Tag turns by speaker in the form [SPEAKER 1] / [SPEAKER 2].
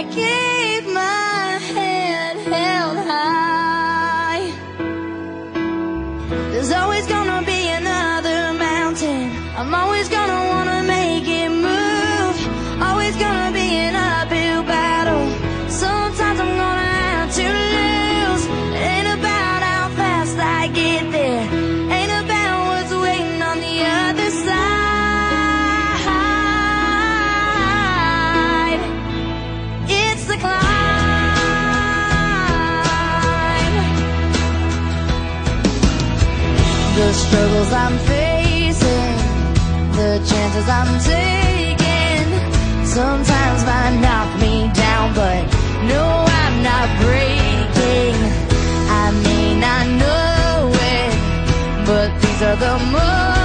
[SPEAKER 1] Gotta keep my head held high. There's always gonna be another mountain. I'm always gonna The struggles I'm facing The chances I'm taking. Sometimes might knock me down But no, I'm not breaking. I may not know it But these are the moments